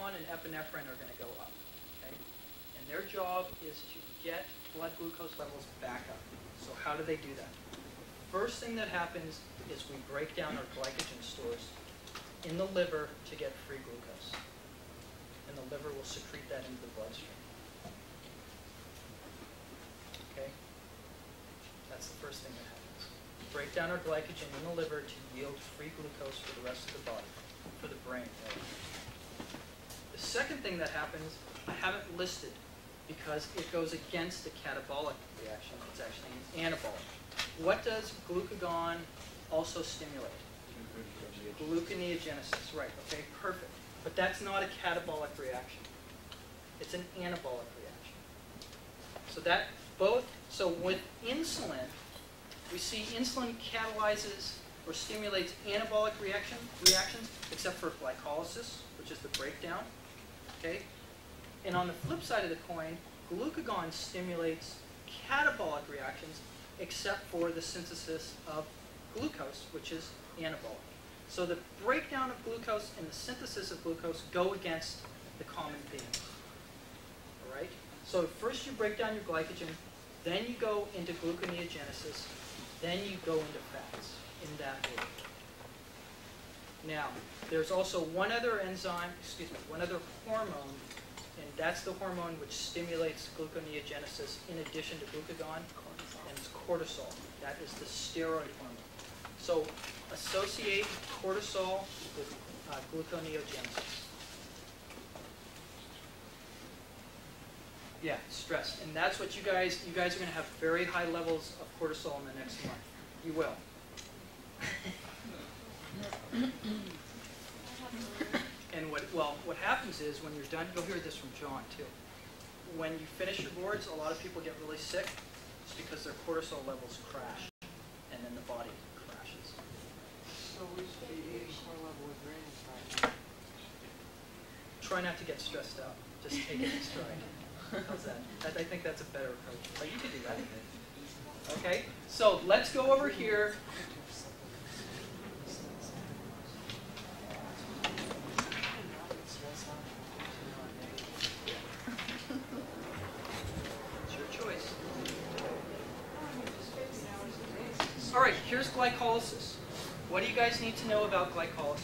glucagon and epinephrine are going to go up. Okay? And their job is to get blood glucose levels back up. So how do they do that? First thing that happens is we break down our glycogen stores in the liver to get free glucose. And the liver will secrete that into the bloodstream. Okay? That's the first thing that happens. Break down our glycogen in the liver to yield free glucose for the rest of the body, for the brain. Right? The second thing that happens, I haven't listed because it goes against the catabolic reaction. It's actually an anabolic. What does glucagon also stimulate? Gluconeogenesis, right, okay, perfect. But that's not a catabolic reaction. It's an anabolic reaction. So that both, so with insulin, we see insulin catalyzes or stimulates anabolic reaction, reactions, except for glycolysis, which is the breakdown, okay? And on the flip side of the coin, glucagon stimulates catabolic reactions, except for the synthesis of glucose, which is anabolic. So the breakdown of glucose and the synthesis of glucose go against the common theme. All right? So first you break down your glycogen, then you go into gluconeogenesis, then you go into fats in that order. Now, there's also one other enzyme, excuse me, one other hormone, and that's the hormone which stimulates gluconeogenesis in addition to glucagon, and it's cortisol. That is the steroid hormone. So associate cortisol with uh, gluconeogenesis. Yeah, stress. And that's what you guys, you guys are going to have very high levels of cortisol in the next month. You will. and what, well, what happens is when you're done, you'll hear this from John too. When you finish your boards, a lot of people get really sick. It's because their cortisol levels crash and then the body crashes. So we should be eating core level with Try not to get stressed out. Just take it in stride. How's that? I think that's a better approach. Oh, you can do that. Okay, so let's go over here. It's your choice. All right, here's glycolysis. What do you guys need to know about glycolysis?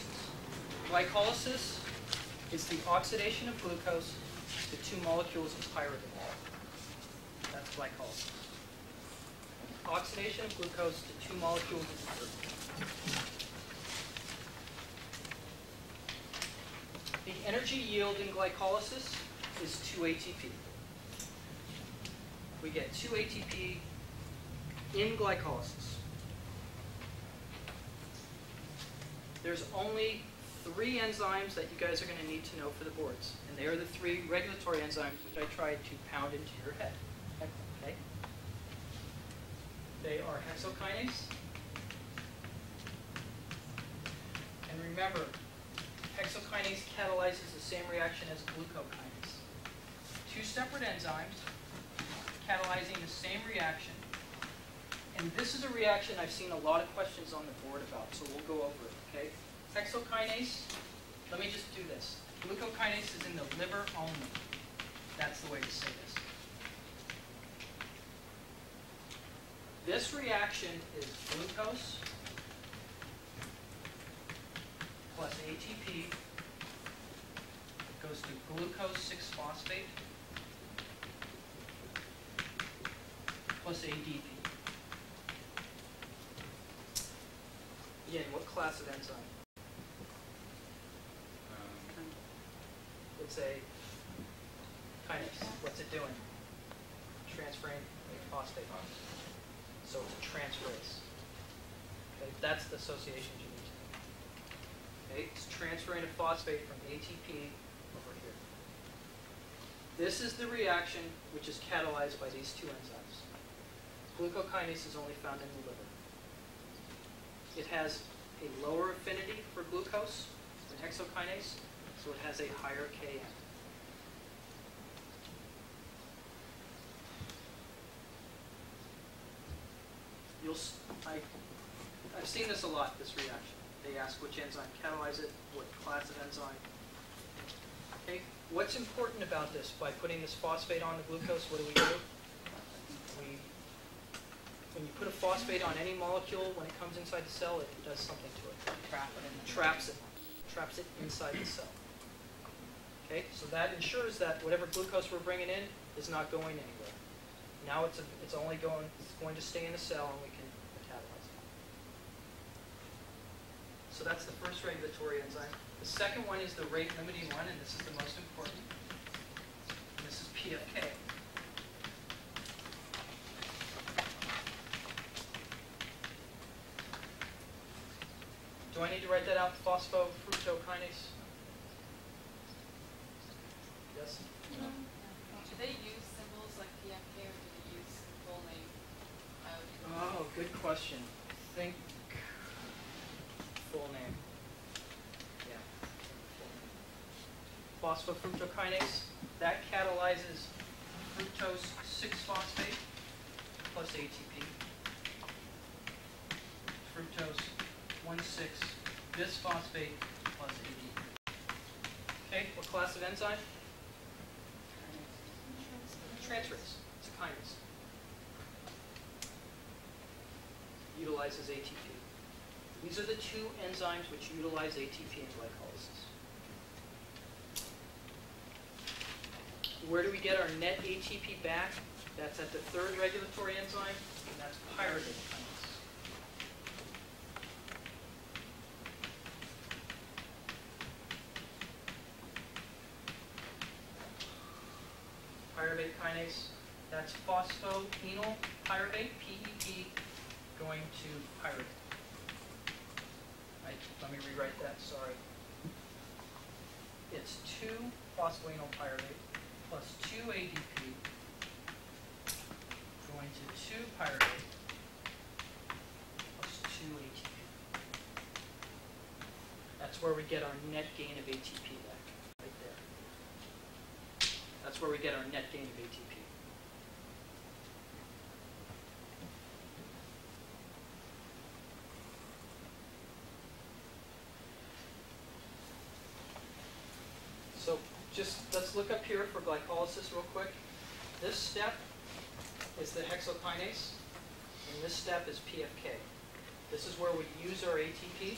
Glycolysis is the oxidation of glucose to two molecules of pyruvate. That's glycolysis. Oxidation of glucose to two molecules of pyruvate. The energy yield in glycolysis is 2 ATP. We get 2 ATP in glycolysis. There's only three enzymes that you guys are going to need to know for the boards. And they are the three regulatory enzymes which I tried to pound into your head. Okay? They are hexokinase. And remember, hexokinase catalyzes the same reaction as glucokinase. Two separate enzymes catalyzing the same reaction. And this is a reaction I've seen a lot of questions on the board about, so we'll go over it, okay? Hexokinase, let me just do this. Glucokinase is in the liver only. That's the way to say this. This reaction is glucose plus ATP goes to glucose 6-phosphate plus ADP. Again, what class of enzyme? It's a kinase. What's it doing? Transferring a phosphate. So it's a transferase. Okay, that's the association you need to know. Okay, it's transferring a phosphate from ATP over here. This is the reaction which is catalyzed by these two enzymes. Glucokinase is only found in the liver. It has a lower affinity for glucose than hexokinase, so it has a higher Km. You'll, I, I've seen this a lot, this reaction. They ask which enzyme catalyzes it, what class of enzyme. Okay, what's important about this, by putting this phosphate on the glucose, what do we do? We, when you put a phosphate on any molecule, when it comes inside the cell, it does something to it. Trap it. Traps it, traps it inside the cell. Okay, so that ensures that whatever glucose we're bringing in is not going anywhere. Now it's, a- it's only going, it's going to stay in the cell and we can metabolize it. So that's the first regulatory enzyme. The second one is the rate limiting one, and this is the most important. And This is PFK. Do I need to write that out, phosphofructokinase? Yes? Do they use symbols like PFK or do they use full name? Oh, good question. Think full name. Yeah. Phosphofructokinase, that catalyzes fructose 6-phosphate plus ATP. Fructose 1,6 bisphosphate plus ADP. Okay, what class of enzyme? Transferase. It's a kinase. utilizes ATP. These are the two enzymes which utilize ATP in glycolysis. Where do we get our net ATP back? That's at the third regulatory enzyme, and that's pyruvate kinase. Pyruvate kinase, that's phosphoenol pyruvate, PEP, going to pyruvate. Right, let me rewrite that, sorry. It's two phosphoenol pyruvate plus two ADP going to two pyruvate plus two ATP. That's where we get our net gain of ATP there. That's where we get our net gain of ATP. So just, let's look up here for glycolysis real quick. This step is the hexokinase, and this step is PFK. This is where we use our ATP.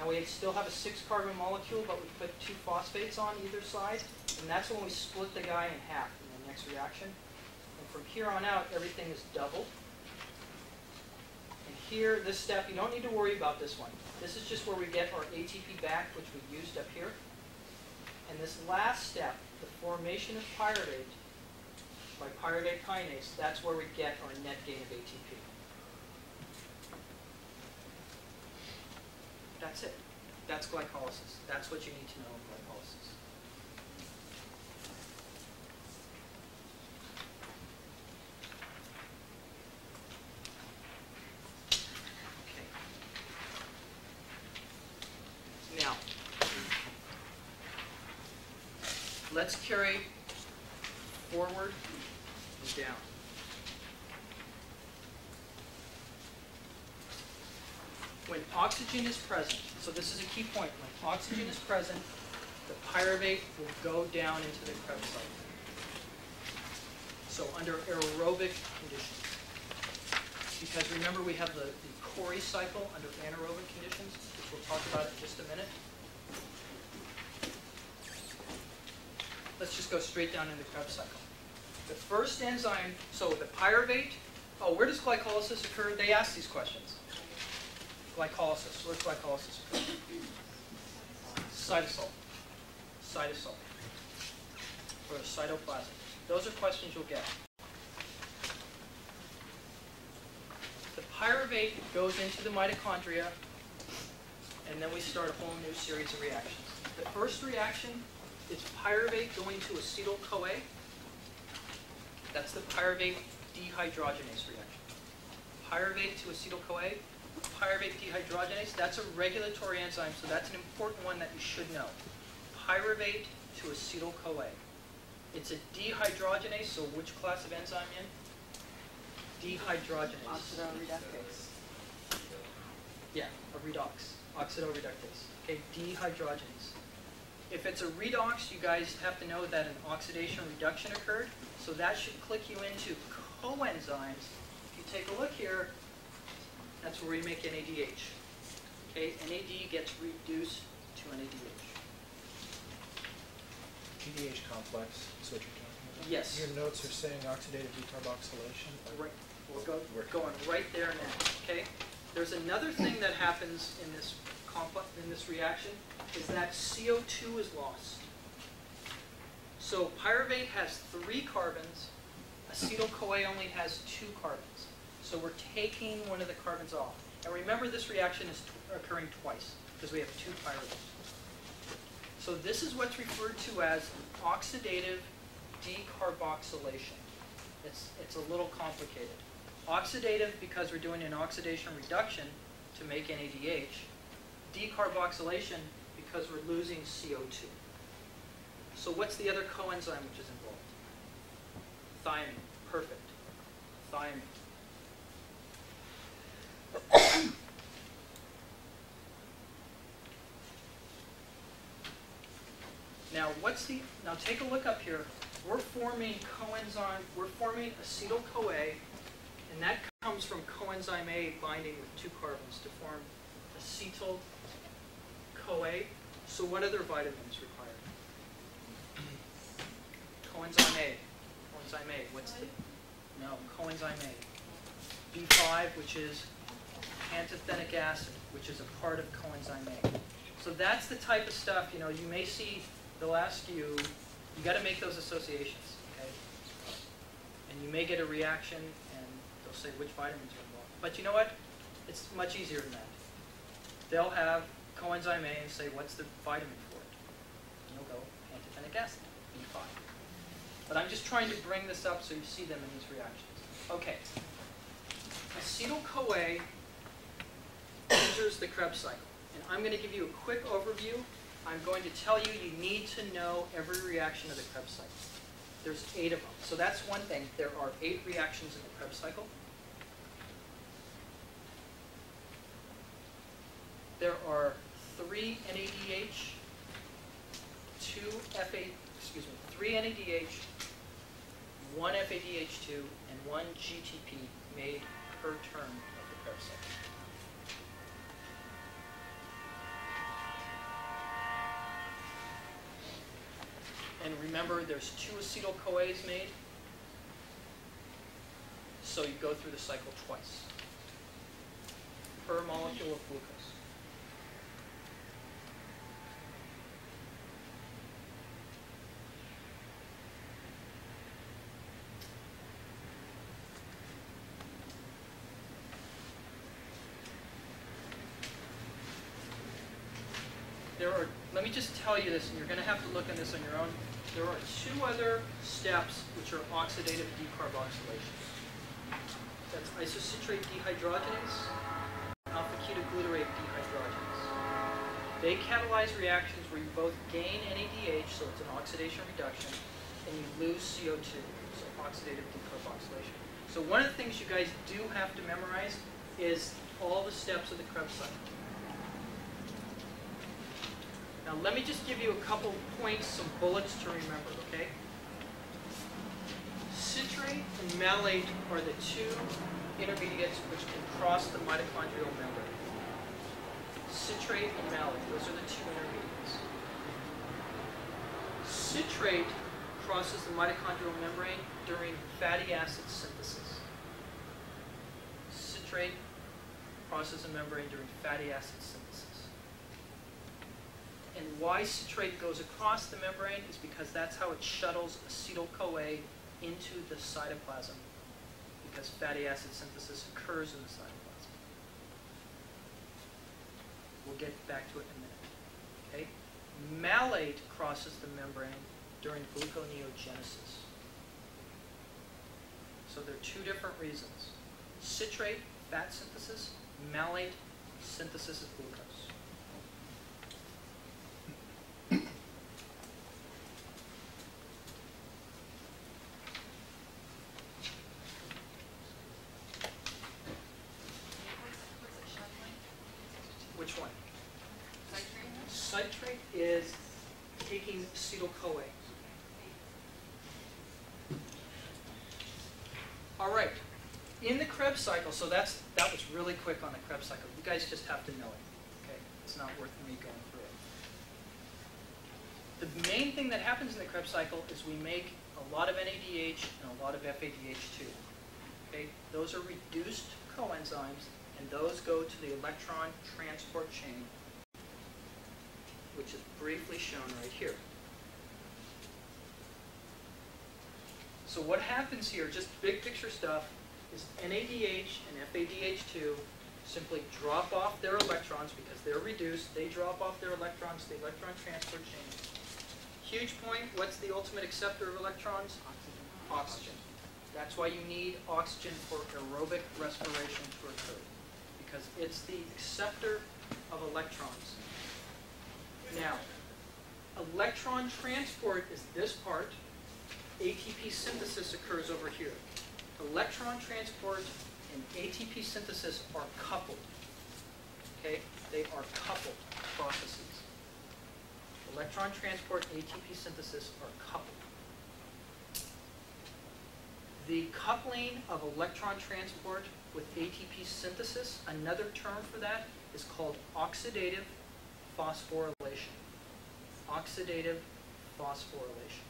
Now we still have a six carbon molecule, but we put two phosphates on either side, and that's when we split the guy in half in the next reaction. And from here on out, everything is doubled. And here, this step, you don't need to worry about this one. This is just where we get our ATP back, which we used up here. And this last step, the formation of pyruvate by pyruvate kinase, that's where we get our net gain of ATP. That's it. That's glycolysis. That's what you need to know in glycolysis. Okay. Now, let's carry forward and down. When oxygen is present, so this is a key point, when oxygen is present, the pyruvate will go down into the Krebs cycle. So under aerobic conditions. Because remember, we have the, the Cori cycle under anaerobic conditions, which we'll talk about in just a minute. Let's just go straight down in the Krebs cycle. The first enzyme, so the pyruvate, oh, where does glycolysis occur? They ask these questions. Glycolysis, where's glycolysis occur? Cytosol. Cytosol. Or cytoplasm. Those are questions you'll get. The pyruvate goes into the mitochondria, and then we start a whole new series of reactions. The first reaction is pyruvate going to acetyl-CoA. That's the pyruvate dehydrogenase reaction. Pyruvate to acetyl-CoA, pyruvate dehydrogenase, that's a regulatory enzyme, so that's an important one that you should know. Pyruvate to acetyl-CoA. It's a dehydrogenase, so which class of enzyme in? Dehydrogenase. Oxidoreductase. Yeah, a redox, oxidoreductase. Okay, dehydrogenase. If it's a redox, you guys have to know that an oxidation reduction occurred. So that should click you into coenzymes. If you take a look here, that's where we make NADH. Okay, NAD gets reduced to NADH. PDH complex is what you're talking about? Yes. Your notes are saying oxidative decarboxylation? Right, we're go, We're- we're going right there now, okay? There's another thing that happens in this complex, in this reaction, is that CO2 is lost. So pyruvate has three carbons, acetyl-CoA only has two carbons. So we're taking one of the carbons off. And remember, this reaction is occurring twice, because we have two pyruvates. So this is what's referred to as oxidative decarboxylation. It's, it's a little complicated. Oxidative because we're doing an oxidation reduction to make NADH. Decarboxylation because we're losing CO2. So what's the other coenzyme which is involved? Thiamine. Perfect. Thiamine. Now, what's the, now take a look up here. We're forming coenzyme, we're forming acetyl-CoA, and that comes from coenzyme A binding with two carbons to form acetyl-CoA. So what other vitamins required? Coenzyme A. Coenzyme A, what's the, no, coenzyme A. B5, which is pantothenic acid, which is a part of coenzyme A. So that's the type of stuff, you know, you may see, they'll ask you, you gotta make those associations, okay? And you may get a reaction, and they'll say which vitamins are involved. But you know what? It's much easier than that. They'll have coenzyme A and say, what's the vitamin for it? And you'll go, pantothenic acid, B5. But I'm just trying to bring this up so you see them in these reactions. Okay. Acetyl-CoA enters the Krebs cycle. And I'm going to give you a quick overview. I'm going to tell you you need to know every reaction of the Krebs cycle. There's eight of them. So that's one thing. There are eight reactions in the Krebs cycle. There are three NADH, two FA, excuse me, three NADH, one FADH2, and one GTP made per term of the parasite. And remember, there's two acetyl-CoAs made. So you go through the cycle twice per molecule of glucose. There are, let me just tell you this, and you're going to have to look at this on your own. There are two other steps which are oxidative decarboxylation. That's isocitrate dehydrogenase, and alpha ketoglutarate dehydrogenase. They catalyze reactions where you both gain NADH, so it's an oxidation reduction, and you lose CO2, so oxidative decarboxylation. So one of the things you guys do have to memorize is all the steps of the Krebs cycle. Now, let me just give you a couple points, some bullets to remember, okay? Citrate and malate are the two intermediates which can cross the mitochondrial membrane. Citrate and malate, those are the two intermediates. Citrate crosses the mitochondrial membrane during fatty acid synthesis. Citrate crosses the membrane during fatty acid synthesis. And why citrate goes across the membrane is because that's how it shuttles acetyl-CoA into the cytoplasm, because fatty acid synthesis occurs in the cytoplasm. We'll get back to it in a minute. Okay? Malate crosses the membrane during gluconeogenesis. So there are two different reasons. Citrate, fat synthesis, malate, synthesis of glucose. What's, what's it shuttling? Which one? Citrate? Citrate is acetyl-CoA. All right, in the Krebs cycle, so that's, that was really quick on the Krebs cycle. You guys just have to know it, okay? It's not worth me going through it. The main thing that happens in the Krebs cycle is we make a lot of NADH and a lot of FADH2. Okay, those are reduced coenzymes, and those go to the electron transport chain, which is briefly shown right here. So what happens here, just big picture stuff, is NADH and FADH2 simply drop off their electrons because they're reduced. They drop off their electrons the electron transport chain. Huge point, what's the ultimate acceptor of electrons? Oxygen. Oxygen. That's why you need oxygen for aerobic respiration to occur, because it's the acceptor of electrons. Now, electron transport is this part. ATP synthesis occurs over here. Electron transport and ATP synthesis are coupled. Okay? They are coupled processes. Electron transport and ATP synthesis are coupled. The coupling of electron transport with ATP synthesis, another term for that is called oxidative phosphorylation. Oxidative phosphorylation.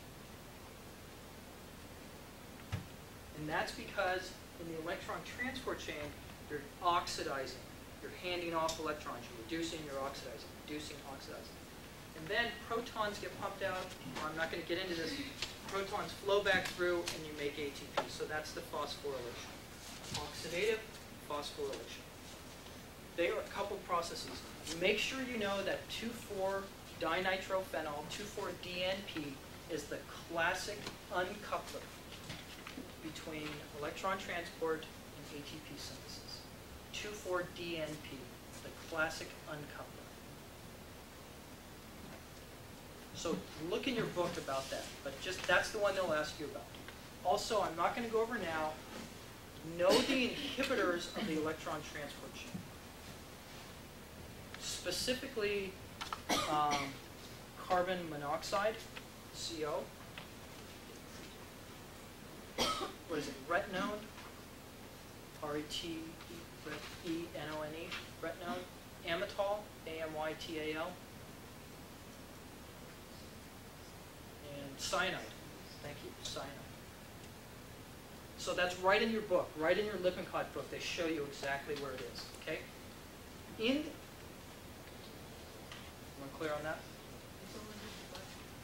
And that's because in the electron transport chain, you're oxidizing. You're handing off electrons. You're reducing, you're oxidizing, reducing, oxidizing. And then protons get pumped out. I'm not going to get into this. Protons flow back through and you make ATP. So that's the phosphorylation. Oxidative phosphorylation. They are coupled processes. Make sure you know that 2,4-dinitrophenol, 2,4-DNP, is the classic uncoupler between electron transport and ATP synthesis. 2,4-DNP, the classic uncoupler. So look in your book about that, but just that's the one they'll ask you about. Also, I'm not going to go over now. Know the inhibitors of the electron transport chain. Specifically, um, carbon monoxide, CO. What is it, retinone? R-E-T-E-N-O-N-E, retinone. Amytal, A-M-Y-T-A-L. And cyanide, thank you, cyanide. So that's right in your book, right in your Lippincott book. They show you exactly where it is, okay? In, everyone clear on that?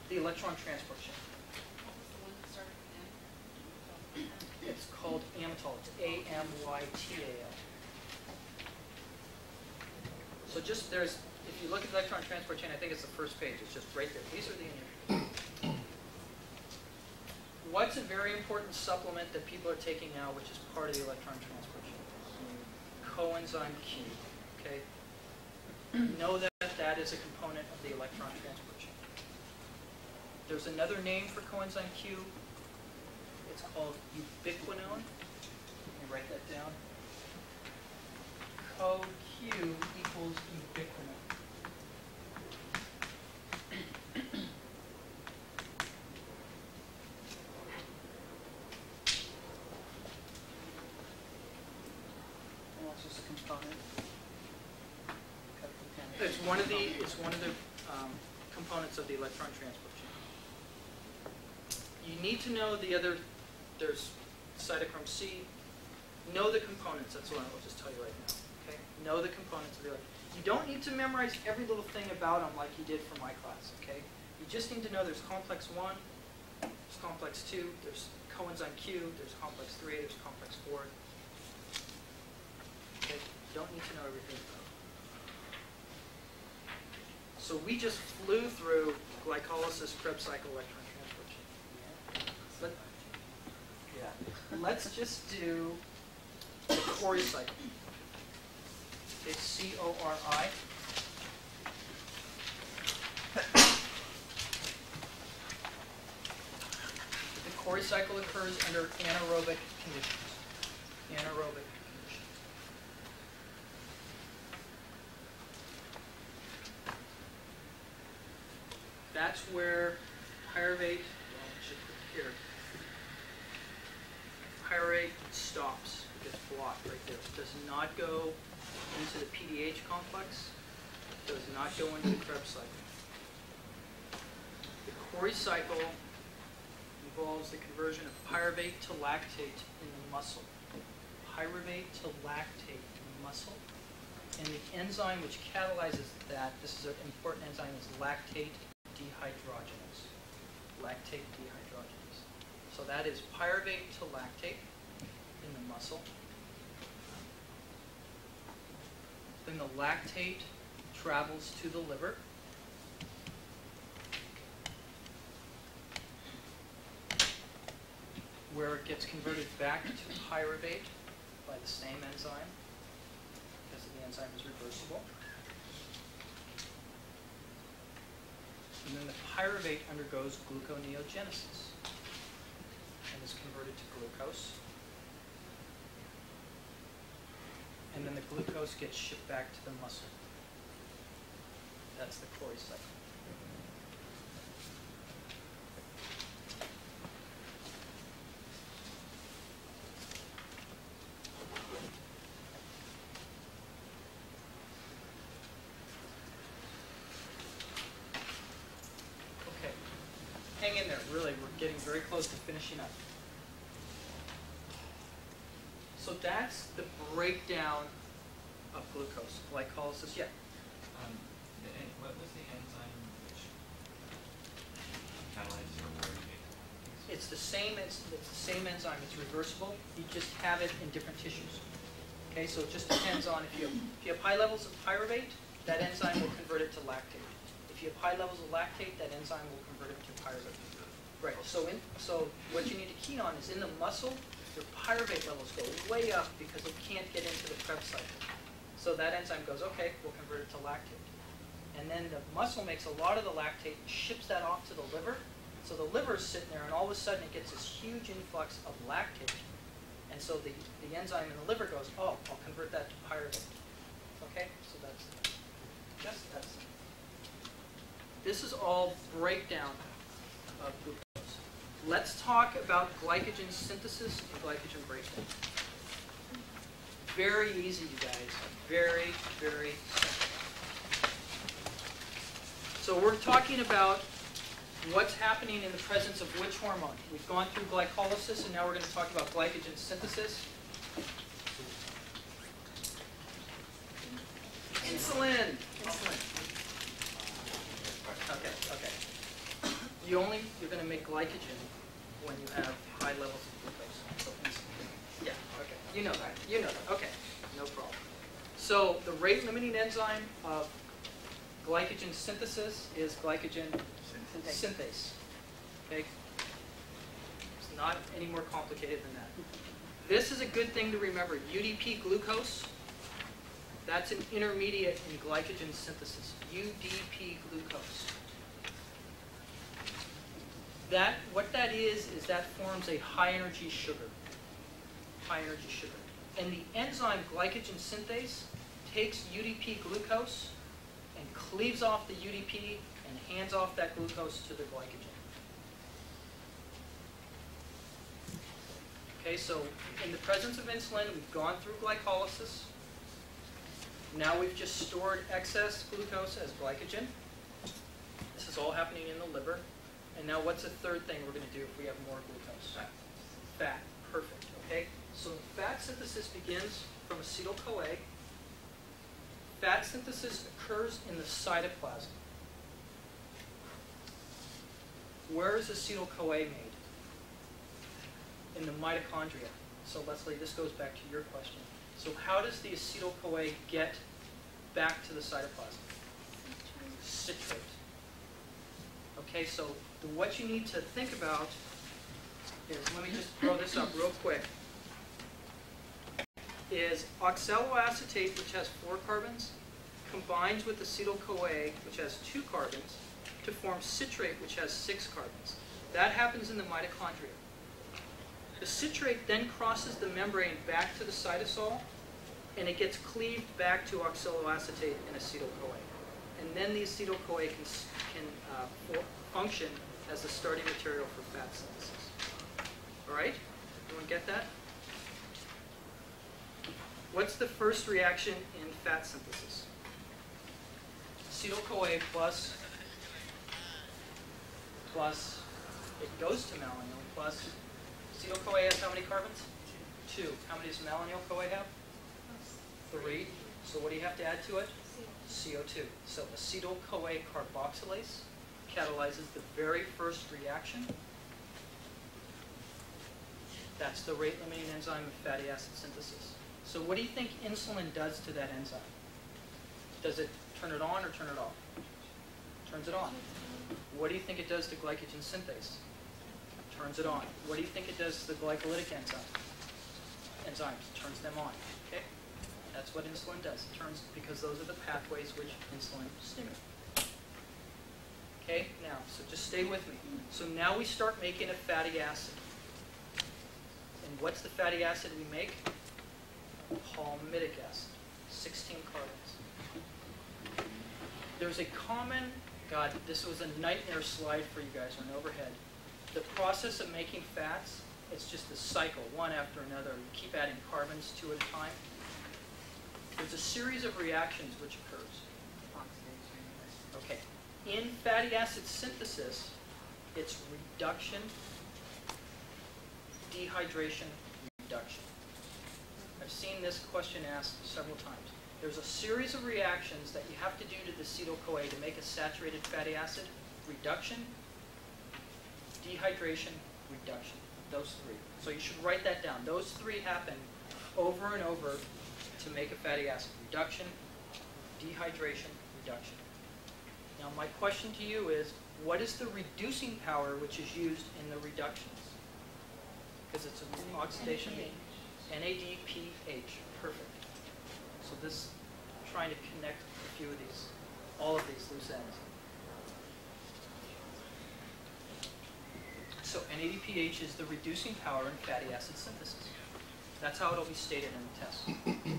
The electron transport chain. What was the one that started with M? It's called Amytal. It's A-M-Y-T-A-L. So just there's, if you look at the electron transport chain, I think it's the first page. It's just right there. These are the. What's a very important supplement that people are taking now, which is part of the electron transport chain? Coenzyme Q. Okay. know that that is a component of the electron transport chain. There's another name for coenzyme Q. It's called ubiquinone. Let me write that down. Co-Q equals ubiquinone. And just a component. It's one of the, it's one of the um, components of the electron transport chain. You need to know the other, there's cytochrome C. Know the components, that's what I'll just tell you right now, okay? Know the components of the, elec- you don't need to memorize every little thing about them like you did for my class, okay? You just need to know there's complex one, there's complex two, there's coenzyme Q, there's complex three, there's complex four. Okay, you don't need to know everything about it. So we just flew through glycolysis, Krebs cycle, electron transport chain. But Yeah. Let's just do the Cori cycle. It's C-O-R-I. The Cori cycle occurs under anaerobic conditions. Anaerobic conditions. That's where pyruvate, well, it should put here. Pyruvate stops, it gets blocked right there. It Does go into the PDH complex, does not go into the Krebs cycle. The Cori cycle involves the conversion of pyruvate to lactate in the muscle. Pyruvate to lactate in the muscle. And the enzyme which catalyzes that, this is an important enzyme, is lactate dehydrogenase. Lactate dehydrogenase. So that is pyruvate to lactate in the muscle. The lactate travels to the liver. Where it gets converted back to pyruvate by the same enzyme, because the enzyme is reversible. And then the pyruvate undergoes gluconeogenesis and is converted to glucose. And then the glucose gets shipped back to the muscle. That's the Cori cycle. Okay, hang in there, really, we're getting very close to finishing up. So that's the breakdown of glucose, glycolysis, yeah. Um, the, what was the enzyme which catalyzes your? It's the same, it's, it's the same enzyme, it's reversible, you just have it in different tissues. Okay, so it just depends on if you, if you have high levels of pyruvate, that enzyme will convert it to lactate. If you have high levels of lactate, that enzyme will convert it to pyruvate. Right, so in, so what you need to key on is in the muscle, your pyruvate levels go way up because it can't get into the Krebs cycle. So that enzyme goes, okay, we'll convert it to lactate. And then the muscle makes a lot of the lactate and ships that off to the liver. So the liver's sitting there and all of a sudden it gets this huge influx of lactate. And so the, the enzyme in the liver goes, oh, I'll convert that to pyruvate. Okay, so that's, just that's. This is all breakdown of glucose. Let's talk about glycogen synthesis and glycogen breakdown. Very easy, you guys. Very, very simple. So we're talking about what's happening in the presence of which hormone. We've gone through glycolysis, and now we're going to talk about glycogen synthesis. Insulin. Insulin. Okay, okay. You only, you're going to make glycogen when you have high levels of glucose. So. Yeah, okay. You know that. You know that. Okay, no problem. So the rate limiting enzyme of glycogen synthesis is glycogen synthase. Okay? It's not any more complicated than that. This is a good thing to remember. UDP glucose, that's an intermediate in glycogen synthesis. UDP glucose. That, what that is, is that forms a high energy sugar. High energy sugar. And the enzyme glycogen synthase takes UDP glucose and cleaves off the UDP and hands off that glucose to the glycogen. Okay, so in the presence of insulin, we've gone through glycolysis. Now we've just stored excess glucose as glycogen. This is all happening in the liver. And now what's the third thing we're going to do if we have more glucose? Fat. Fat. Perfect. Okay? So fat synthesis begins from acetyl-CoA. Fat synthesis occurs in the cytoplasm. Where is acetyl-CoA made? In the mitochondria. So Leslie, this goes back to your question. So how does the acetyl-CoA get back to the cytoplasm? Citrate. Okay, so the, what you need to think about is, let me just throw this up real quick, is oxaloacetate, which has four carbons, combines with acetyl-CoA, which has two carbons, to form citrate, which has six carbons. That happens in the mitochondria. The citrate then crosses the membrane back to the cytosol, and it gets cleaved back to oxaloacetate and acetyl-CoA. And then the acetyl-CoA can, can uh, function as a starting material for fat synthesis. All right? Everyone get that? What's the first reaction in fat synthesis? Acetyl-CoA plus, plus, it goes to malonyl, plus, acetyl-CoA has how many carbons? Two. How many does malonyl-CoA have? Three. So what do you have to add to it? CO2. So acetyl-CoA carboxylase catalyzes the very first reaction. That's the rate-limiting enzyme of fatty acid synthesis. So what do you think insulin does to that enzyme? Does it turn it on or turn it off? Turns it on. What do you think it does to glycogen synthase? Turns it on. What do you think it does to the glycolytic enzyme? Enzymes, turns them on. Okay? That's what insulin does. It turns because those are the pathways which insulin stimulates. Okay, now, so just stay with me. So now we start making a fatty acid. And what's the fatty acid we make? Palmitic acid, 16 carbons. There's a common, God, this was a nightmare slide for you guys on overhead. The process of making fats, it's just a cycle, one after another. You keep adding carbons two at a time. There's a series of reactions which occurs. Okay. In fatty acid synthesis, it's reduction, dehydration, reduction. I've seen this question asked several times. There's a series of reactions that you have to do to the acetyl-CoA to make a saturated fatty acid. Reduction, dehydration, reduction. Those three. So you should write that down. Those three happen over and over to make a fatty acid. Reduction, dehydration, reduction. Now my question to you is, what is the reducing power which is used in the reductions? Because it's an oxidation. NADPH, perfect. So this, trying to connect a few of these, all of these loose ends. So NADPH is the reducing power in fatty acid synthesis. That's how it'll be stated in the test.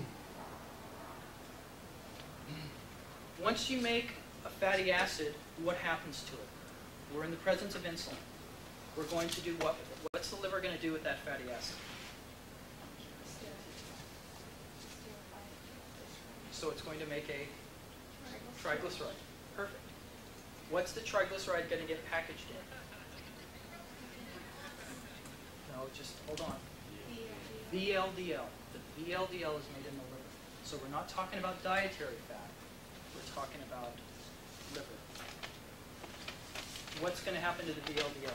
Once you make a fatty acid, what happens to it? We're in the presence of insulin. We're going to do what? What's the liver going to do with that fatty acid? So it's going to make a triglyceride. Perfect. What's the triglyceride going to get packaged in? No, just hold on. VLDL. The VLDL is made in the liver. So we're not talking about dietary fat. We're talking about liver. What's going to happen to the VLDL?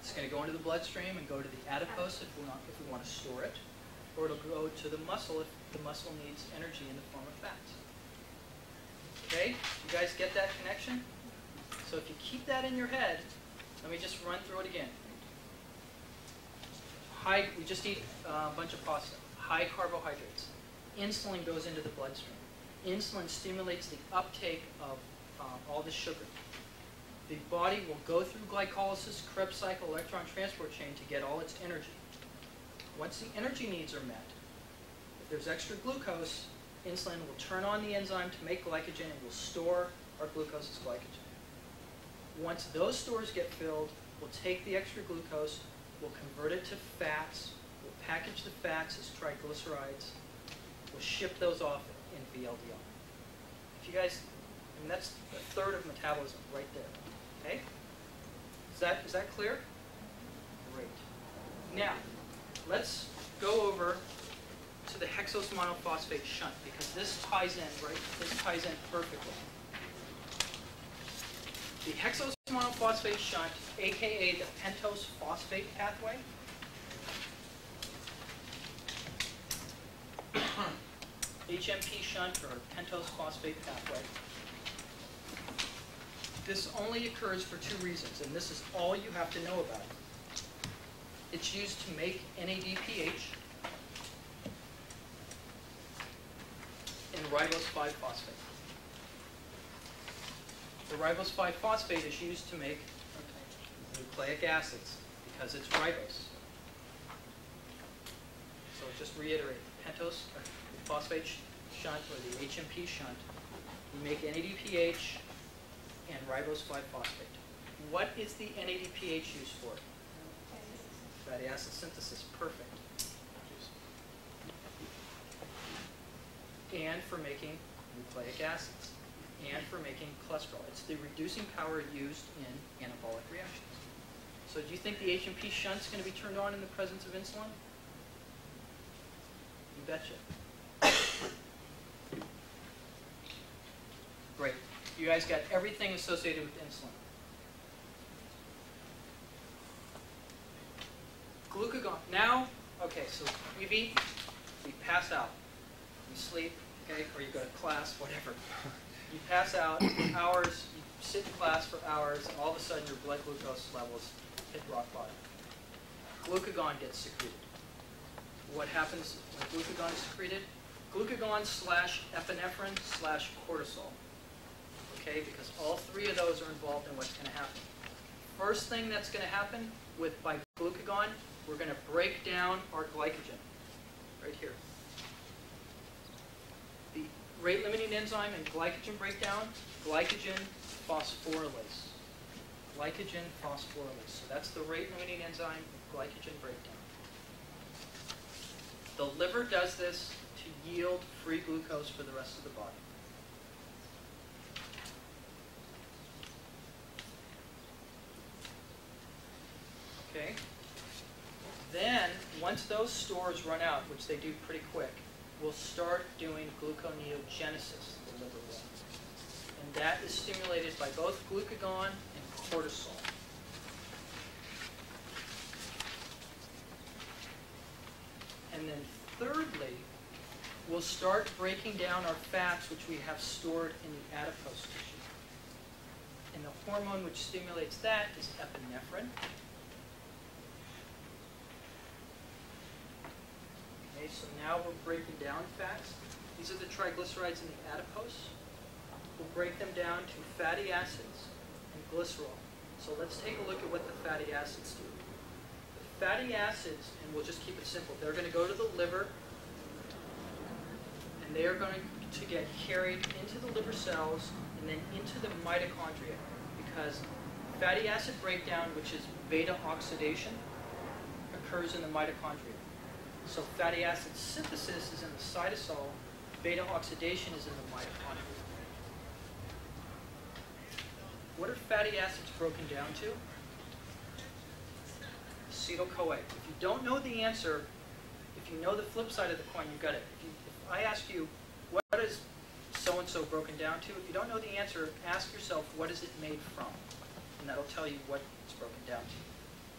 It's going to go into the bloodstream and go to the adipose if we want, if we want to store it, or it'll go to the muscle if the muscle needs energy in the form of fats. Okay, you guys get that connection? So if you keep that in your head, let me just run through it again. High, we just eat uh, a bunch of pasta. High carbohydrates. Insulin goes into the bloodstream. Insulin stimulates the uptake of uh, all the sugar the body will go through glycolysis, Krebs cycle, electron transport chain to get all its energy. Once the energy needs are met, if there's extra glucose, insulin will turn on the enzyme to make glycogen and will store our glucose as glycogen. Once those stores get filled, we'll take the extra glucose, we'll convert it to fats, we'll package the fats as triglycerides, we'll ship those off in VLDL. If you guys, I mean, that's a third of metabolism right there. Okay? Is that, is that clear? Great. Now, let's go over to the hexose monophosphate shunt because this ties in, right? This ties in perfectly. The hexose monophosphate shunt, aka the pentose phosphate pathway, HMP shunt or pentose phosphate pathway, this only occurs for two reasons, and this is all you have to know about it. It's used to make NADPH and ribose 5-phosphate. The ribose 5-phosphate is used to make nucleic acids because it's ribose. So just reiterate, pentose phosphate sh- shunt or the HMP shunt You make NADPH and ribose 5-phosphate. What is the NADPH used for? Fatty acid synthesis, perfect. And for making nucleic acids, and for making cholesterol. It's the reducing power used in anabolic reactions. So do you think the HMP shunt's going to be turned on in the presence of insulin? You betcha. Great. You guys got everything associated with insulin. Glucagon. Now, okay, so we've eaten, we pass out, we sleep, okay, or you go to class, whatever. You pass out hours, you sit in class for hours, and all of a sudden your blood glucose levels hit rock bottom. Glucagon gets secreted. What happens when glucagon is secreted? Glucagon slash epinephrine slash cortisol. Okay, because all three of those are involved in what's going to happen. First thing that's going to happen with by glucagon, we're going to break down our glycogen right here. The rate limiting enzyme and glycogen breakdown, glycogen phosphorylase. Glycogen phosphorylase. So that's the rate limiting enzyme, glycogen breakdown. The liver does this to yield free glucose for the rest of the body. Okay? Then, once those stores run out, which they do pretty quick, we'll start doing gluconeogenesis, in the liver will. And that is stimulated by both glucagon and cortisol. And then thirdly, we'll start breaking down our fats, which we have stored in the adipose tissue. And the hormone which stimulates that is epinephrine. Okay, so now we're breaking down fats. These are the triglycerides in the adipose. We'll break them down to fatty acids and glycerol. So let's take a look at what the fatty acids do. Fatty acids, and we'll just keep it simple, they're going to go to the liver, and they are going to get carried into the liver cells and then into the mitochondria because fatty acid breakdown, which is beta oxidation, occurs in the mitochondria. So fatty acid synthesis is in the cytosol, beta oxidation is in the mitochondria. What are fatty acids broken down to? Acetyl-CoA. If you don't know the answer, if you know the flip side of the coin, you got it. If, you, if I ask you, what is so-and-so broken down to? If you don't know the answer, ask yourself, what is it made from? And that'll tell you what it's broken down to.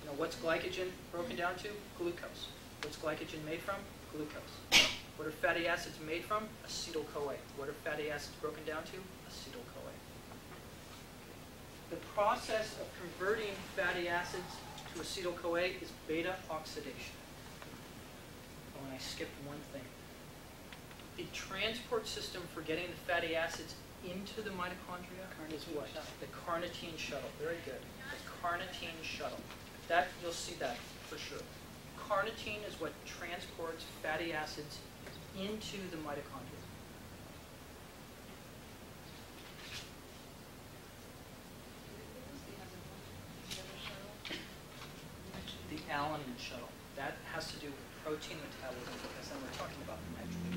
You know, what's glycogen broken down to? Glucose. What's glycogen made from? Glucose. What are fatty acids made from? Acetyl-CoA. What are fatty acids broken down to? Acetyl-CoA. The process of converting fatty acids to acetyl-CoA is beta oxidation. Oh, and I skipped one thing. The transport system for getting the fatty acids into the mitochondria is what? The carnitine shuttle. Very good. The carnitine shuttle. That you'll see that for sure. Carnitine is what transports fatty acids into the mitochondria. Shuttle. That has to do with protein metabolism because then we're talking about nitrogen.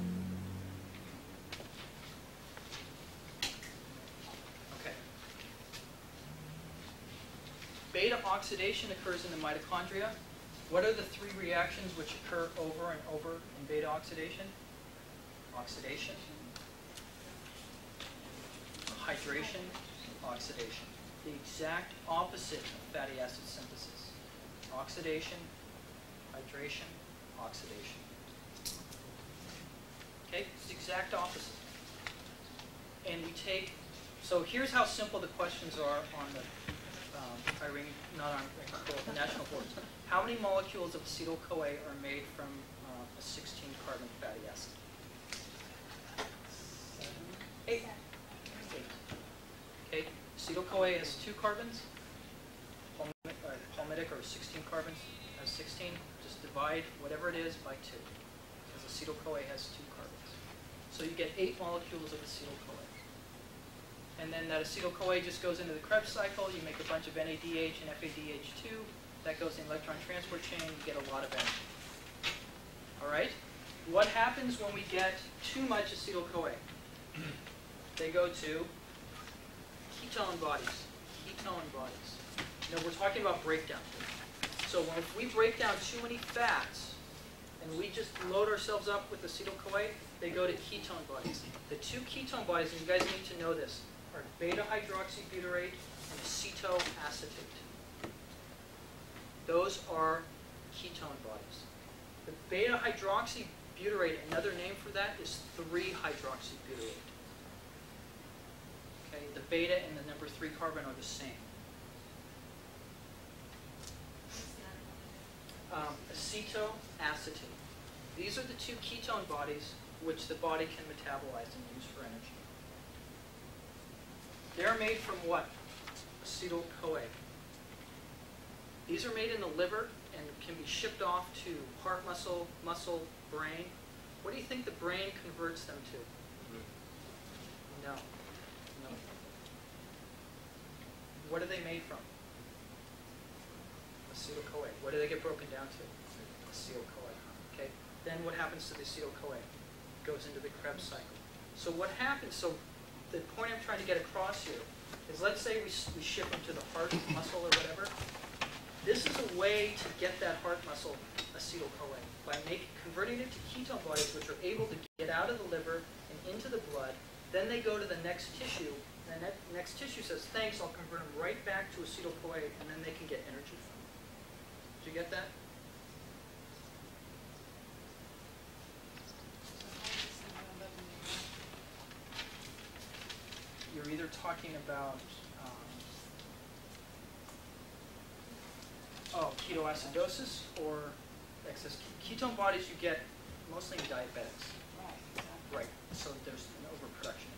Okay. Beta oxidation occurs in the mitochondria. What are the three reactions which occur over and over in beta oxidation? Oxidation, hydration, oxidation. The exact opposite of fatty acid synthesis. Oxidation, hydration, oxidation. Okay, it's the exact opposite. And we take, so here's how simple the questions are on the um, Irene, not on the national boards. How many molecules of acetyl-CoA are made from uh, a 16-carbon fatty acid? Eight. Eight. Okay, acetyl-CoA has two carbons. Or 16 carbons has 16. Just divide whatever it is by two, because acetyl-CoA has two carbons. So you get eight molecules of acetyl-CoA. and then that acetyl-CoA just goes into the Krebs cycle, you make a bunch of NADH and FADH2, that goes in the electron transport chain, you get a lot of energy. All right? What happens when we get too much acetyl-CoA? They go to ketone bodies, ketone bodies. Now, we're talking about breakdown. So when if we break down too many fats, and we just load ourselves up with acetyl-CoA, they go to ketone bodies. The two ketone bodies, and you guys need to know this, are beta-hydroxybutyrate and acetoacetate. Those are ketone bodies. The beta-hydroxybutyrate, another name for that is 3-hydroxybutyrate. Okay, the beta and the number 3 carbon are the same. Um, acetoacetate. These are the two ketone bodies which the body can metabolize and use for energy. They're made from what? Acetyl-CoA. These are made in the liver and can be shipped off to heart muscle, muscle, brain. What do you think the brain converts them to? No. No. What are they made from? Acetyl-CoA. What do they get broken down to? Acetyl-CoA. Okay. Then what happens to the acetyl-CoA? It goes into the Krebs cycle. So what happens? So the point I'm trying to get across here is, let's say we, we ship them to the heart muscle or whatever. This is a way to get that heart muscle acetyl-CoA by converting it to ketone bodies, which are able to get out of the liver and into the blood. Then they go to the next tissue, and that next tissue says, "Thanks, I'll convert them right back to acetyl-CoA," and then they can get energy from it. Did you get that? You're either talking about, um, oh, ketoacidosis or excess ketone bodies you get mostly in diabetics. Right, exactly. Right. So there's an overproduction.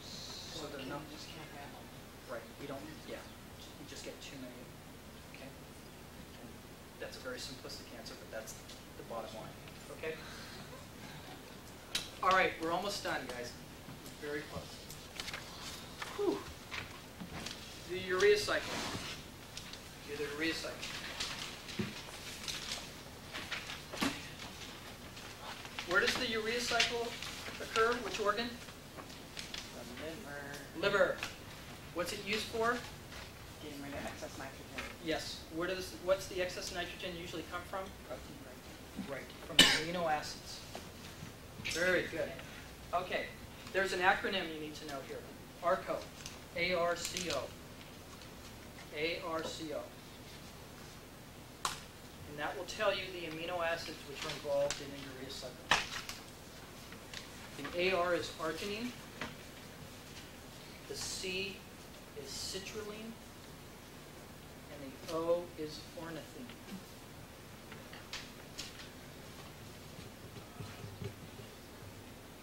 So not- just can't handle it. Right. You don't, yeah, you just get too many, That's a very simplistic answer, but that's the bottom line, okay? All right, we're almost done, guys. We're Very close. Whew. The urea cycle. Do the urea cycle. Where does the urea cycle occur? Which organ? The liver, Liver. What's it used for? Getting rid of excess nitrogen, Yes. Where does, what's the excess nitrogen usually come from? protein break. Right, from the amino acids. Very good. Okay, there's an acronym you need to know here. ARCO, A-R-C-O. A-R-C-O. And that will tell you the amino acids which are involved in urea cycle. The AR is arginine. The C is citrulline. The O is ornithine.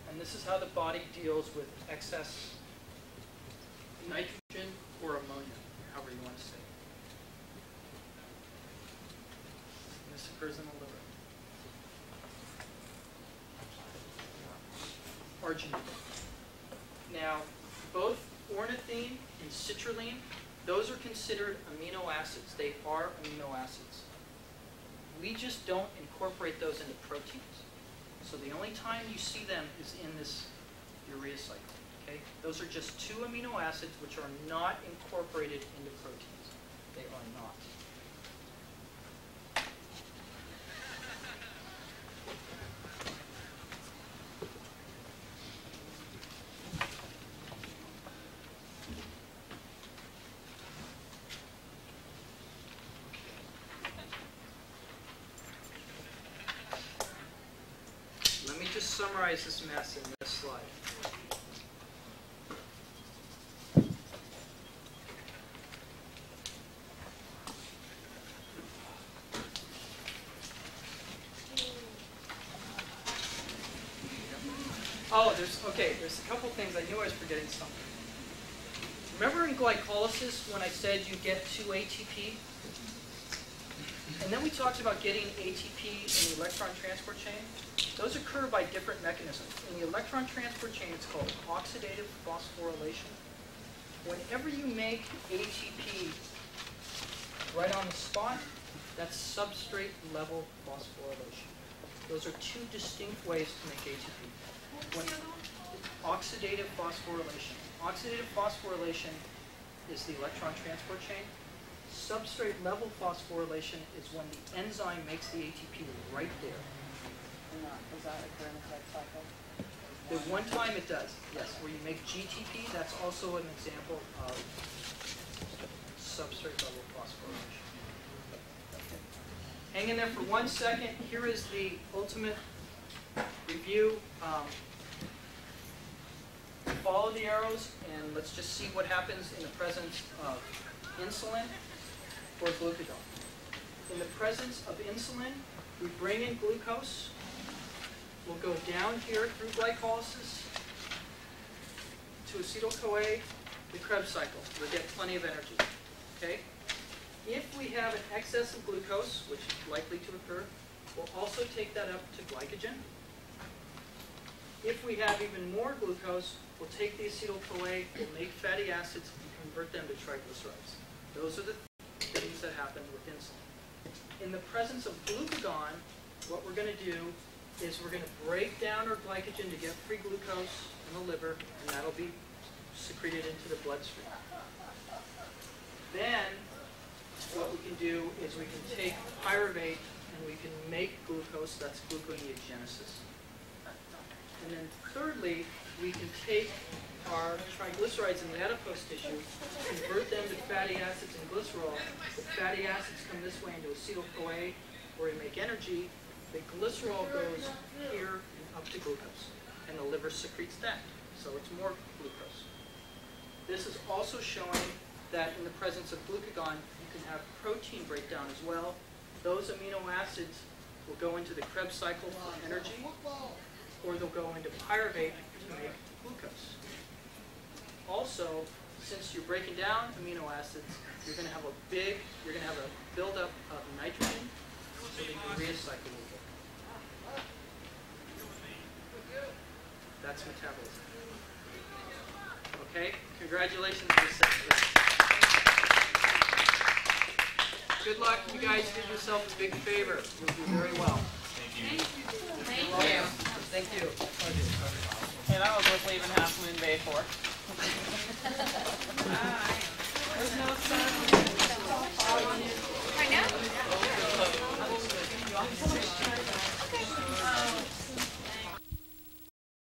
And this is how the body deals with excess nitrogen or ammonia, however you want to say it. And this occurs in the liver. Arginine. Now, both ornithine and citrulline, those are considered amino acids. They are amino acids. We just don't incorporate those into proteins. So the only time you see them is in this urea cycle. Okay? Those are just two amino acids which are not incorporated into proteins. They are not. Let me just summarize this mess in this slide. Oh, there's, okay, there's a couple things, I knew I was forgetting something. Remember in glycolysis when I said you get two ATP? And then we talked about getting ATP in the electron transport chain. Those occur by different mechanisms. In the electron transport chain, it's called oxidative phosphorylation. Whenever you make ATP right on the spot, that's substrate level phosphorylation. Those are two distinct ways to make ATP. When- Oxidative phosphorylation. Oxidative phosphorylation is the electron transport chain. Substrate level phosphorylation is when the enzyme makes the ATP right there. And, Does that occur in the cycle? One time it does, yes, where you make GTP, that's also an example of substrate level phosphorylation. Hang in there for one second. Here is the ultimate review. Um, Follow the arrows and let's just see what happens in the presence of insulin or glucagon. In the presence of insulin, we bring in glucose. We'll go down here through glycolysis to acetyl-CoA, the Krebs cycle. We'll get plenty of energy. Okay? If we have an excess of glucose, which is likely to occur, we'll also take that up to glycogen. If we have even more glucose, we'll take the acetyl-CoA, we'll make fatty acids, and convert them to triglycerides. Those are the things that happen with insulin. In the presence of glucagon, what we're going to do is we're going to break down our glycogen to get free glucose in the liver, and that'll be secreted into the bloodstream. Then, what we can do is we can take pyruvate and we can make glucose, that's gluconeogenesis. And then thirdly, we can take our triglycerides in the adipose tissue, convert them to fatty acids and glycerol. The fatty acids come this way into acetyl-CoA, where we make energy. The glycerol goes here and up to glucose, and the liver secretes that, so it's more glucose. This is also showing that in the presence of glucagon, you can have protein breakdown as well. Those amino acids will go into the Krebs cycle for energy, or they'll go into pyruvate to make glucose. Also, since you're breaking down amino acids, you're going to have a big, you're going to have a buildup of nitrogen, so the urea cycle That's metabolism. Okay? Congratulations Good luck. You guys did yourself a big favor. You'll do very well. Thank you. Thank you. Thank you. Thank you. And I was worth leaving Half Moon Bay for. Right now?